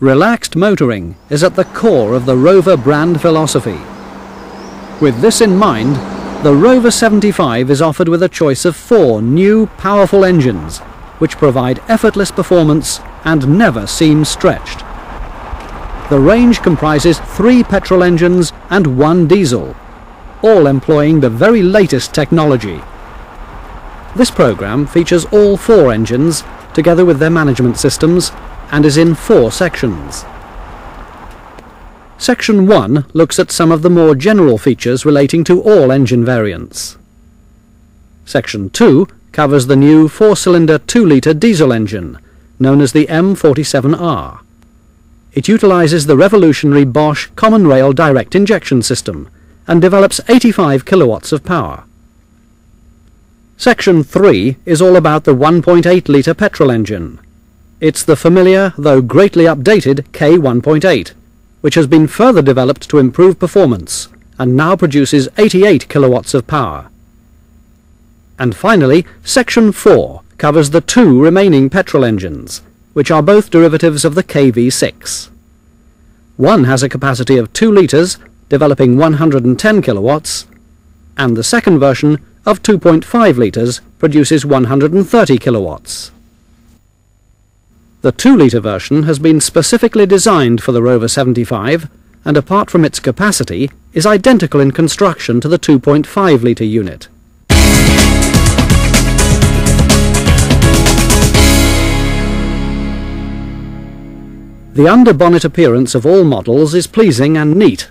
Relaxed motoring is at the core of the Rover brand philosophy. With this in mind, the Rover 75 is offered with a choice of four new powerful engines, which provide effortless performance and never seem stretched. The range comprises three petrol engines and one diesel, all employing the very latest technology. This programme features all four engines, together with their management systems, and is in four sections. Section 1 looks at some of the more general features relating to all engine variants. Section 2 covers the new four-cylinder 2-litre diesel engine, known as the M47R. It utilises the revolutionary Bosch Common Rail direct injection system and develops 85 kilowatts of power. Section 3 is all about the 1.8 litre petrol engine. It's the familiar, though greatly updated, K1.8, which has been further developed to improve performance and now produces 88 kilowatts of power. And finally, Section 4 covers the two remaining petrol engines, which are both derivatives of the KV6. One has a capacity of 2 litres, developing 110 kilowatts, and the second version of 2.5 litres produces 130 kilowatts. The 2-litre version has been specifically designed for the Rover 75 and apart from its capacity is identical in construction to the 2.5-litre unit. The under-bonnet appearance of all models is pleasing and neat.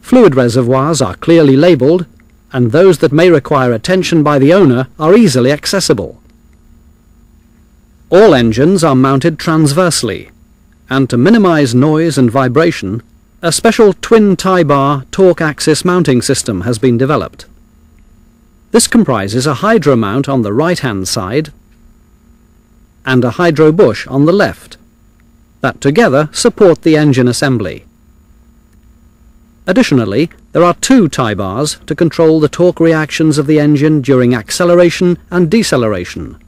Fluid reservoirs are clearly labelled and those that may require attention by the owner are easily accessible. All engines are mounted transversely, and to minimize noise and vibration, a special twin tie bar torque axis mounting system has been developed. This comprises a hydro mount on the right-hand side and a hydro bush on the left, that together support the engine assembly. Additionally, there are two tie bars to control the torque reactions of the engine during acceleration and deceleration.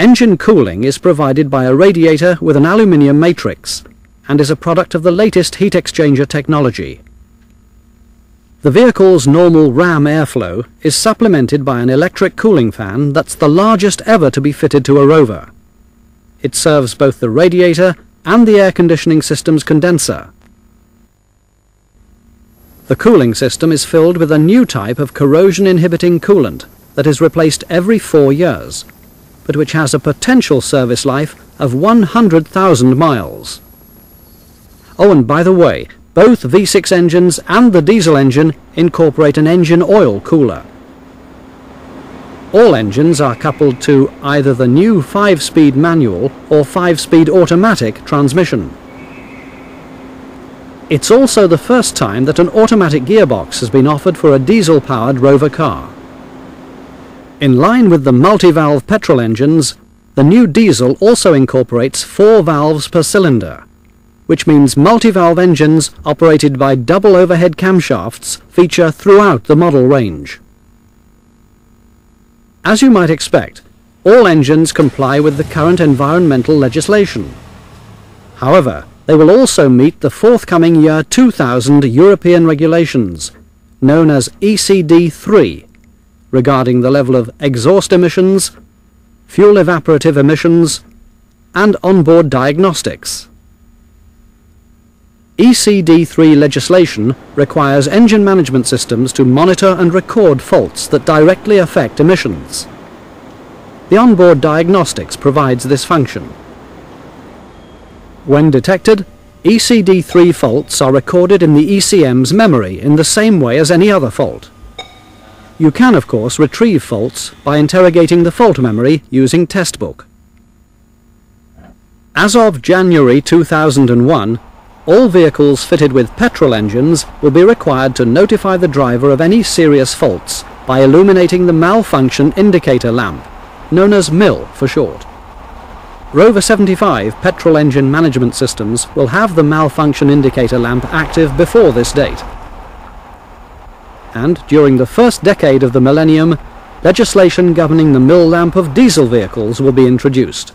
Engine cooling is provided by a radiator with an aluminium matrix and is a product of the latest heat exchanger technology. The vehicle's normal ram airflow is supplemented by an electric cooling fan that's the largest ever to be fitted to a Rover. It serves both the radiator and the air conditioning system's condenser. The cooling system is filled with a new type of corrosion-inhibiting coolant that is replaced every four years but which has a potential service life of 100,000 miles. Oh, and by the way, both V6 engines and the diesel engine incorporate an engine oil cooler. All engines are coupled to either the new 5-speed manual or 5-speed automatic transmission. It's also the first time that an automatic gearbox has been offered for a diesel-powered Rover car. In line with the multi-valve petrol engines, the new diesel also incorporates four valves per cylinder, which means multi-valve engines operated by double overhead camshafts feature throughout the model range. As you might expect, all engines comply with the current environmental legislation. However, they will also meet the forthcoming year 2000 European regulations, known as ECD 3, regarding the level of exhaust emissions, fuel evaporative emissions, and onboard diagnostics. ECD3 legislation requires engine management systems to monitor and record faults that directly affect emissions. The onboard diagnostics provides this function. When detected, ECD3 faults are recorded in the ECM's memory in the same way as any other fault. You can, of course, retrieve faults by interrogating the fault memory using Testbook. As of January 2001, all vehicles fitted with petrol engines will be required to notify the driver of any serious faults by illuminating the malfunction indicator lamp, known as MIL for short. Rover 75 petrol engine management systems will have the malfunction indicator lamp active before this date and during the first decade of the millennium, legislation governing the MIL lamp of diesel vehicles will be introduced.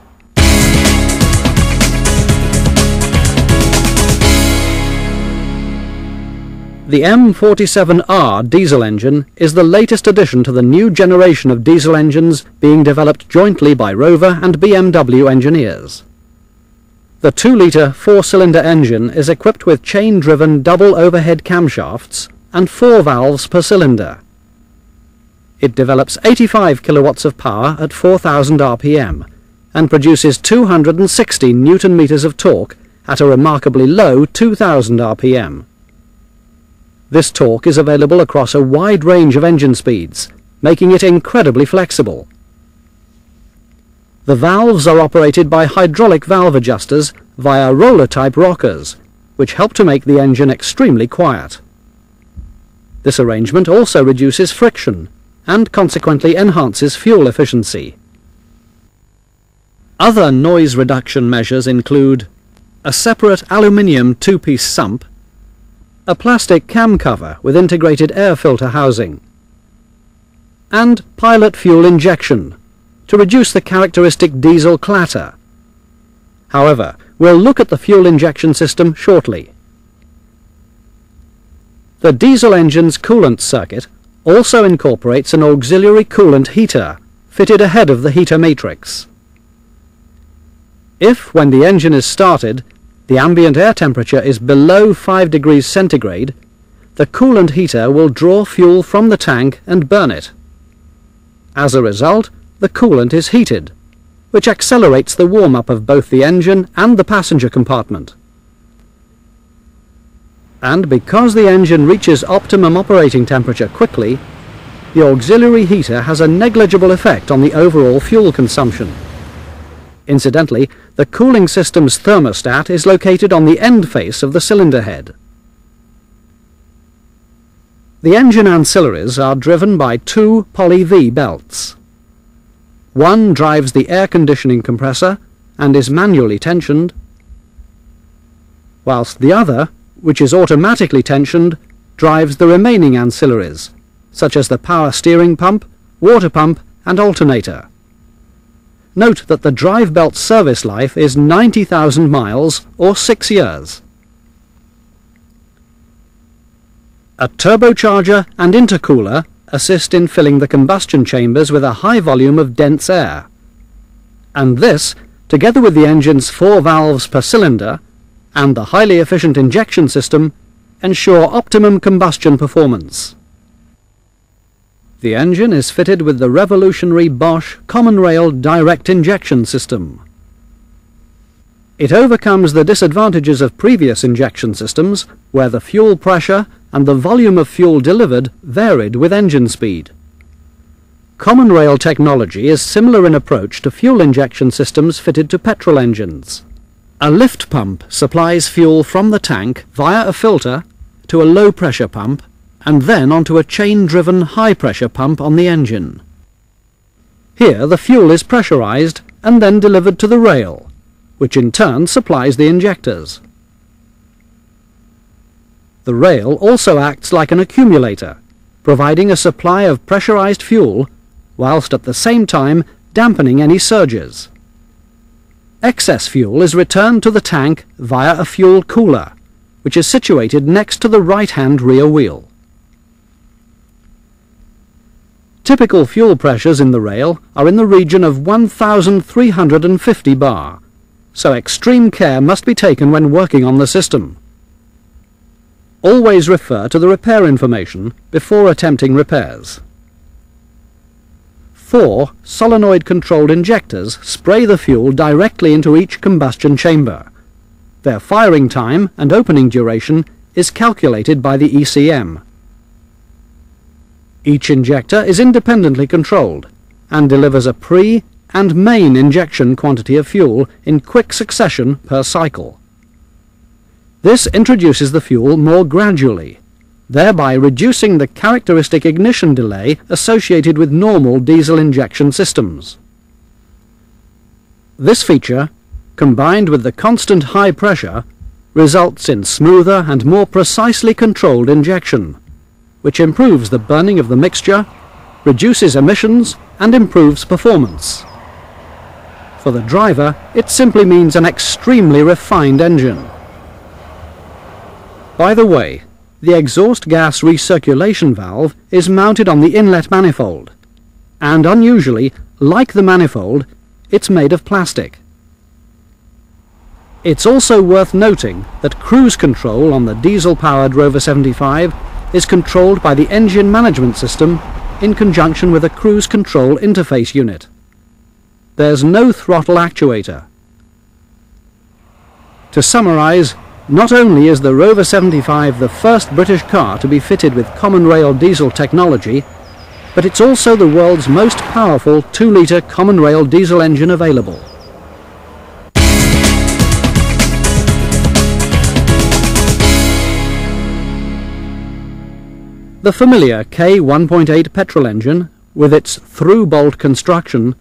The M47R diesel engine is the latest addition to the new generation of diesel engines being developed jointly by Rover and BMW engineers. The 2-litre four-cylinder engine is equipped with chain-driven double overhead camshafts and four valves per cylinder. It develops 85 kilowatts of power at 4000 rpm and produces 260 newton meters of torque at a remarkably low 2000 rpm. This torque is available across a wide range of engine speeds, making it incredibly flexible. The valves are operated by hydraulic valve adjusters via roller-type rockers, which help to make the engine extremely quiet. This arrangement also reduces friction and consequently enhances fuel efficiency. Other noise reduction measures include a separate aluminium two-piece sump, a plastic cam cover with integrated air filter housing, and pilot fuel injection to reduce the characteristic diesel clatter. However, we'll look at the fuel injection system shortly. The diesel engine's coolant circuit also incorporates an auxiliary coolant heater fitted ahead of the heater matrix. If, when the engine is started, the ambient air temperature is below 5 degrees centigrade, the coolant heater will draw fuel from the tank and burn it. As a result, the coolant is heated, which accelerates the warm-up of both the engine and the passenger compartment. And because the engine reaches optimum operating temperature quickly, the auxiliary heater has a negligible effect on the overall fuel consumption. Incidentally, the cooling system's thermostat is located on the end face of the cylinder head. The engine ancillaries are driven by two poly-V belts. One drives the air conditioning compressor and is manually tensioned, whilst the other, which is automatically tensioned, drives the remaining ancillaries, such as the power steering pump, water pump and alternator. Note that the drive belt service life is 90,000 miles or 6 years. A turbocharger and intercooler assist in filling the combustion chambers with a high volume of dense air. And this, together with the engine's four valves per cylinder and the highly efficient injection system, ensure optimum combustion performance. The engine is fitted with the revolutionary Bosch Common Rail direct injection system. It overcomes the disadvantages of previous injection systems, where the fuel pressure and the volume of fuel delivered varied with engine speed. Common rail technology is similar in approach to fuel injection systems fitted to petrol engines. A lift pump supplies fuel from the tank via a filter to a low-pressure pump and then onto a chain-driven high-pressure pump on the engine. Here the fuel is pressurized and then delivered to the rail, which in turn supplies the injectors. The rail also acts like an accumulator, providing a supply of pressurized fuel, whilst at the same time dampening any surges. Excess fuel is returned to the tank via a fuel cooler, which is situated next to the right-hand rear wheel. Typical fuel pressures in the rail are in the region of 1350 bar, so extreme care must be taken when working on the system. Always refer to the repair information before attempting repairs. Four solenoid-controlled injectors spray the fuel directly into each combustion chamber. Their firing time and opening duration is calculated by the ECM. Each injector is independently controlled and delivers a pre and main injection quantity of fuel in quick succession per cycle. This introduces the fuel more gradually, thereby reducing the characteristic ignition delay associated with normal diesel injection systems. This feature, combined with the constant high pressure, results in smoother and more precisely controlled injection which improves the burning of the mixture, reduces emissions and improves performance. For the driver, it simply means an extremely refined engine. By the way, the exhaust gas recirculation valve is mounted on the inlet manifold, and unusually, like the manifold, it's made of plastic. It's also worth noting that cruise control on the diesel-powered Rover 75 is controlled by the engine management system in conjunction with a cruise control interface unit. There's no throttle actuator. To summarise, not only is the Rover 75 the first British car to be fitted with common rail diesel technology, but it's also the world's most powerful 2-litre common rail diesel engine available. The familiar K1.8 petrol engine, with its through-bolt construction,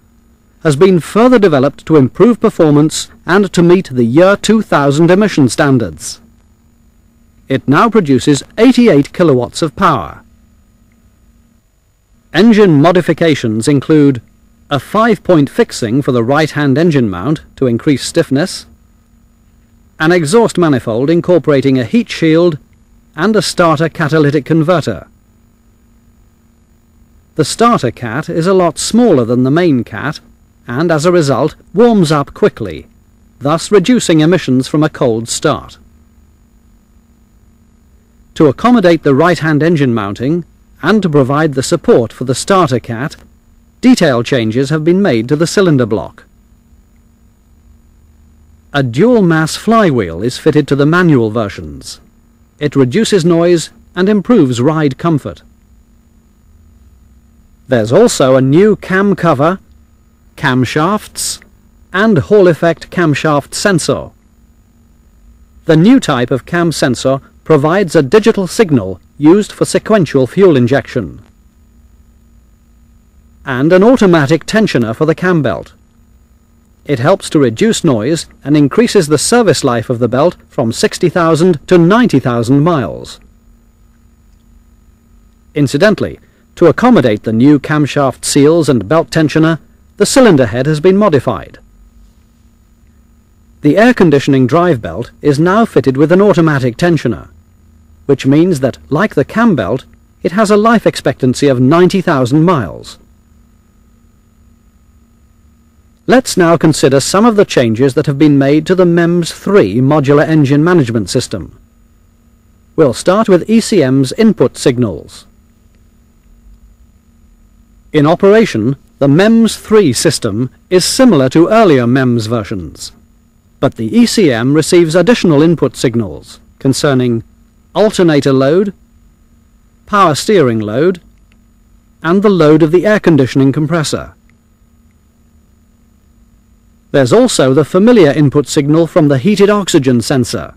has been further developed to improve performance and to meet the year 2000 emission standards. It now produces 88 kilowatts of power. Engine modifications include a five-point fixing for the right-hand engine mount to increase stiffness, an exhaust manifold incorporating a heat shield, and a starter catalytic converter. The starter cat is a lot smaller than the main cat and as a result warms up quickly, thus reducing emissions from a cold start. To accommodate the right-hand engine mounting and to provide the support for the starter cat, detail changes have been made to the cylinder block. A dual-mass flywheel is fitted to the manual versions. It reduces noise and improves ride comfort. There's also a new cam cover, camshafts, and Hall effect camshaft sensor. The new type of cam sensor provides a digital signal used for sequential fuel injection and an automatic tensioner for the cam belt. It helps to reduce noise and increases the service life of the belt from 60,000 to 90,000 miles. Incidentally, to accommodate the new camshaft seals and belt tensioner, the cylinder head has been modified. The air conditioning drive belt is now fitted with an automatic tensioner, which means that, like the cam belt, it has a life expectancy of 90,000 miles. Let's now consider some of the changes that have been made to the MEMS 3 modular engine management system. We'll start with ECM's input signals. In operation, the MEMS 3 system is similar to earlier MEMS versions, but the ECM receives additional input signals concerning alternator load, power steering load, and the load of the air conditioning compressor. There's also the familiar input signal from the heated oxygen sensor.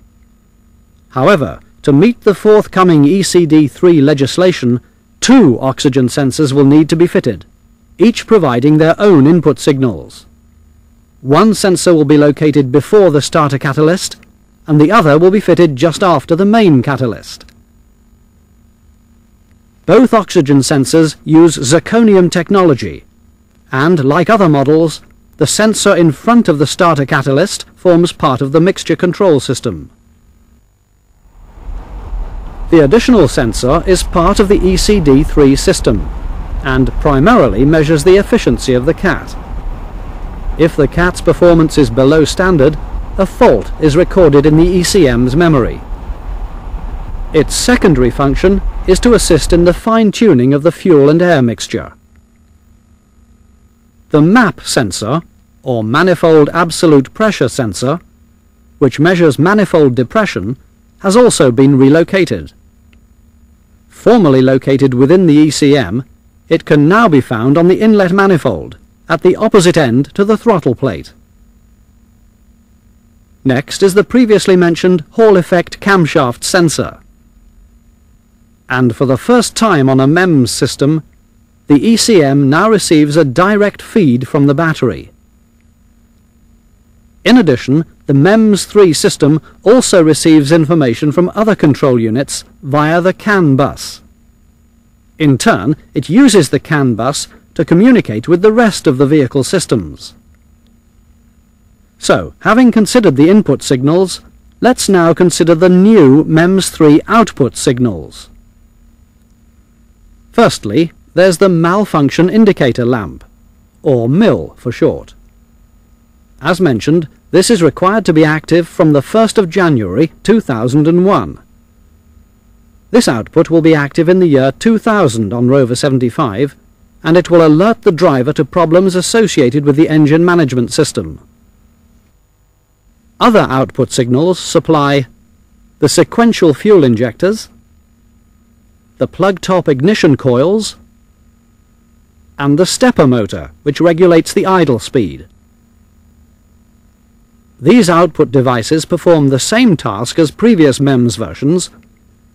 However, to meet the forthcoming ECD3 legislation, Two oxygen sensors will need to be fitted, each providing their own input signals. One sensor will be located before the starter catalyst, and the other will be fitted just after the main catalyst. Both oxygen sensors use zirconium technology, and like other models, the sensor in front of the starter catalyst forms part of the mixture control system. The additional sensor is part of the ECD3 system and primarily measures the efficiency of the cat. If the cat's performance is below standard, a fault is recorded in the ECM's memory. Its secondary function is to assist in the fine-tuning of the fuel and air mixture. The MAP sensor, or Manifold Absolute Pressure Sensor, which measures manifold depression, has also been relocated. Formerly located within the ECM, it can now be found on the inlet manifold, at the opposite end to the throttle plate. Next is the previously mentioned Hall effect camshaft sensor. And for the first time on a MEMS system, the ECM now receives a direct feed from the battery. In addition, the MEMS 3 system also receives information from other control units via the CAN bus. In turn, it uses the CAN bus to communicate with the rest of the vehicle systems. So, having considered the input signals, Let's now consider the new MEMS3 output signals. Firstly, there's the malfunction indicator lamp, or MIL for short. As mentioned, this is required to be active from the 1st of January 2001. This output will be active in the year 2000 on Rover 75 and it will alert the driver to problems associated with the engine management system. Other output signals supply the sequential fuel injectors, the plug-top ignition coils, and the stepper motor, which regulates the idle speed. These output devices perform the same task as previous MEMS versions,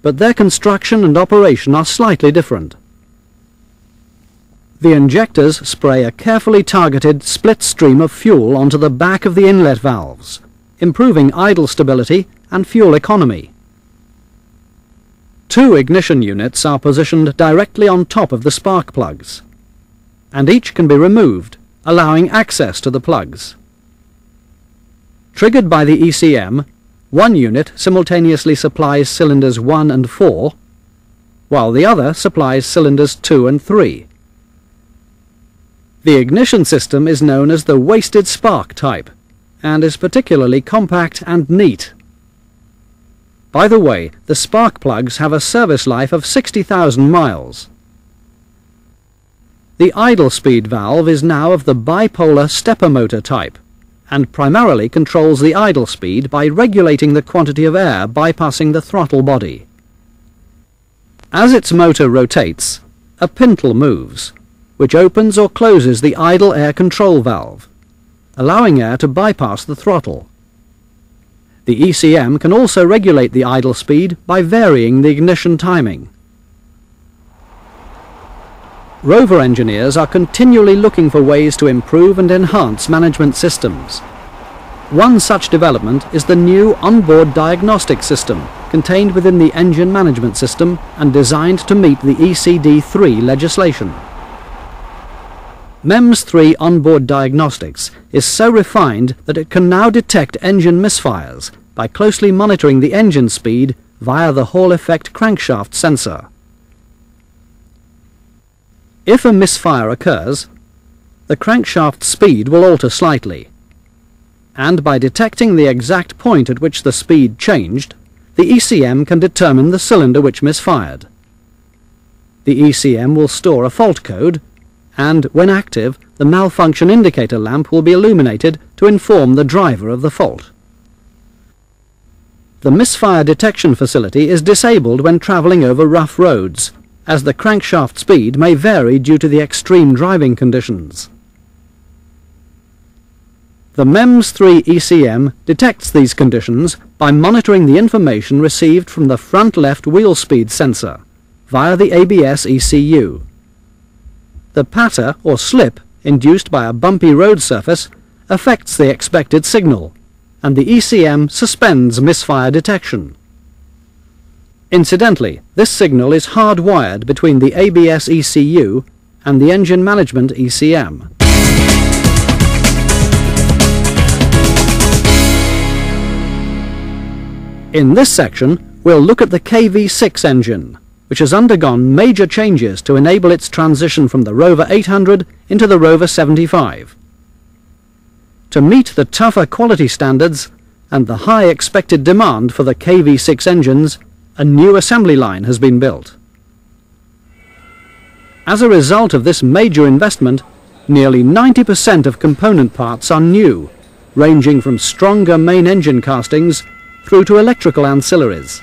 but their construction and operation are slightly different. The injectors spray a carefully targeted split stream of fuel onto the back of the inlet valves, improving idle stability and fuel economy. Two ignition units are positioned directly on top of the spark plugs, and each can be removed, allowing access to the plugs. Triggered by the ECM, one unit simultaneously supplies cylinders 1 and 4, while the other supplies cylinders 2 and 3. The ignition system is known as the wasted spark type and is particularly compact and neat. By the way, the spark plugs have a service life of 60,000 miles. The idle speed valve is now of the bipolar stepper motor type and primarily controls the idle speed by regulating the quantity of air bypassing the throttle body. As its motor rotates, a pintle moves which opens or closes the idle air control valve, allowing air to bypass the throttle. The ECM can also regulate the idle speed by varying the ignition timing. Rover engineers are continually looking for ways to improve and enhance management systems. One such development is the new onboard diagnostic system contained within the engine management system and designed to meet the ECD3 legislation. MEMS3 onboard diagnostics is so refined that it can now detect engine misfires by closely monitoring the engine speed via the Hall effect crankshaft sensor. If a misfire occurs, the crankshaft speed will alter slightly, and by detecting the exact point at which the speed changed, the ECM can determine the cylinder which misfired. The ECM will store a fault code and, when active, the malfunction indicator lamp will be illuminated to inform the driver of the fault. The misfire detection facility is disabled when travelling over rough roads, as the crankshaft speed may vary due to the extreme driving conditions. The MEMS3 ECM detects these conditions by monitoring the information received from the front left wheel speed sensor via the ABS ECU. The patter or slip induced by a bumpy road surface affects the expected signal, and the ECM suspends misfire detection. Incidentally, this signal is hardwired between the ABS ECU and the engine management ECM. In this section, we'll look at the KV6 engine which has undergone major changes to enable its transition from the Rover 800 into the Rover 75. To meet the tougher quality standards and the high expected demand for the KV6 engines, a new assembly line has been built. As a result of this major investment, nearly 90% of component parts are new, ranging from stronger main engine castings through to electrical ancillaries.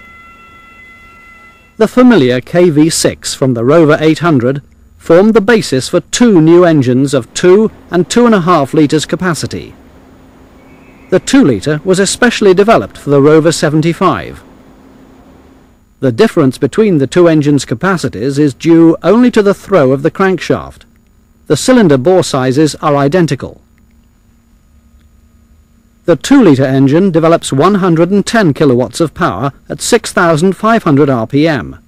The familiar KV6 from the Rover 800 formed the basis for two new engines of 2 and 2.5 litres capacity. The 2 litre was especially developed for the Rover 75. The difference between the two engines' capacities is due only to the throw of the crankshaft. The cylinder bore sizes are identical. The 2-litre engine develops 110 kilowatts of power at 6,500 RPM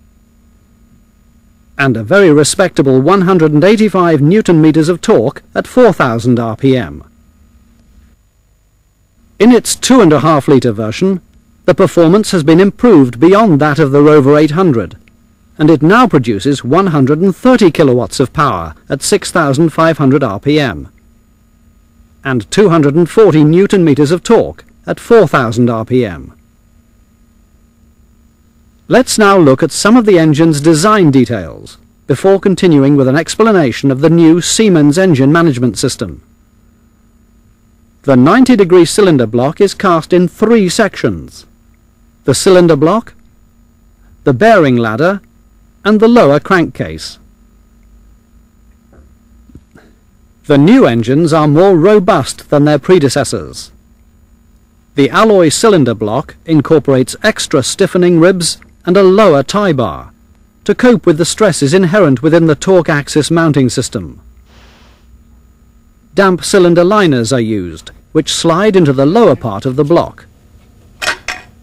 and a very respectable 185 newton meters of torque at 4,000 RPM. In its 2.5 litre version, the performance has been improved beyond that of the Rover 800, and it now produces 130 kilowatts of power at 6,500 RPM and 240 newton meters of torque at 4,000 RPM. Let's now look at some of the engine's design details before continuing with an explanation of the new Siemens engine management system. The 90 degree cylinder block is cast in three sections. The cylinder block, the bearing ladder and the lower crankcase. The new engines are more robust than their predecessors. The alloy cylinder block incorporates extra stiffening ribs and a lower tie bar to cope with the stresses inherent within the torque axis mounting system. Damp cylinder liners are used, which slide into the lower part of the block.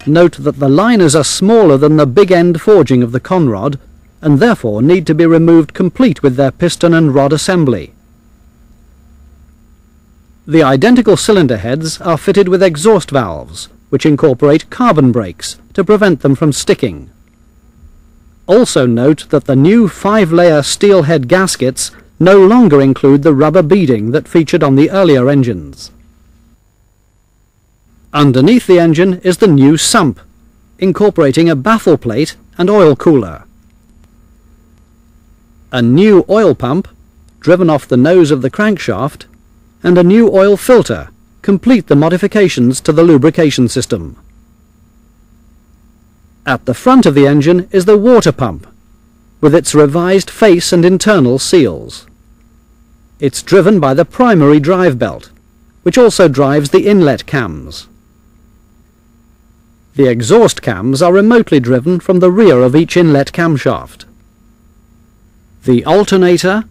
Note that the liners are smaller than the big end forging of the conrod and therefore need to be removed complete with their piston and rod assembly. The identical cylinder heads are fitted with exhaust valves, which incorporate carbon brakes to prevent them from sticking. Also note that the new five-layer steel head gaskets no longer include the rubber beading that featured on the earlier engines. Underneath the engine is the new sump, incorporating a baffle plate and oil cooler. A new oil pump, driven off the nose of the crankshaft, and a new oil filter complete the modifications to the lubrication system. At the front of the engine is the water pump, with its revised face and internal seals. It's driven by the primary drive belt, which also drives the inlet cams. The exhaust cams are remotely driven from the rear of each inlet camshaft. The alternator,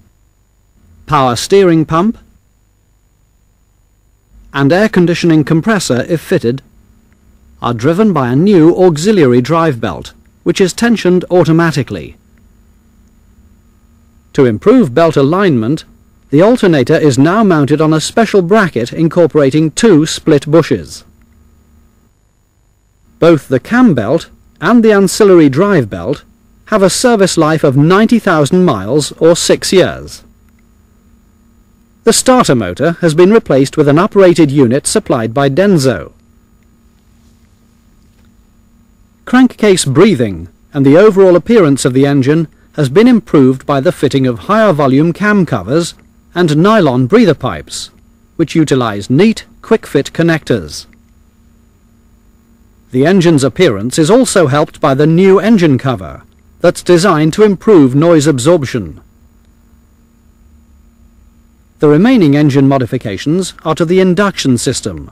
power steering pump, and air conditioning compressor, if fitted, are driven by a new auxiliary drive belt, which is tensioned automatically. To improve belt alignment, the alternator is now mounted on a special bracket incorporating two split bushes. Both the cam belt and the ancillary drive belt have a service life of 90,000 miles or six years. The starter motor has been replaced with an uprated unit supplied by Denso. Crankcase breathing and the overall appearance of the engine has been improved by the fitting of higher volume cam covers and nylon breather pipes, which utilize neat, quick-fit connectors. The engine's appearance is also helped by the new engine cover that's designed to improve noise absorption. The remaining engine modifications are to the induction system.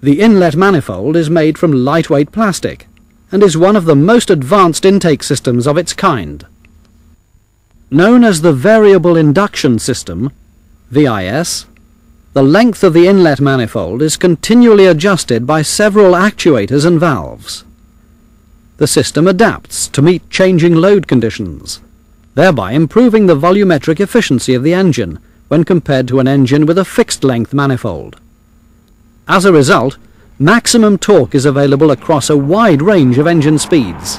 The inlet manifold is made from lightweight plastic and is one of the most advanced intake systems of its kind. Known as the Variable Induction System, VIS, the length of the inlet manifold is continually adjusted by several actuators and valves. The system adapts to meet changing load conditions thereby improving the volumetric efficiency of the engine when compared to an engine with a fixed-length manifold. As a result, maximum torque is available across a wide range of engine speeds.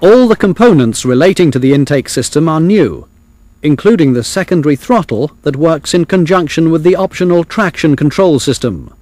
All the components relating to the intake system are new, including the secondary throttle that works in conjunction with the optional traction control system.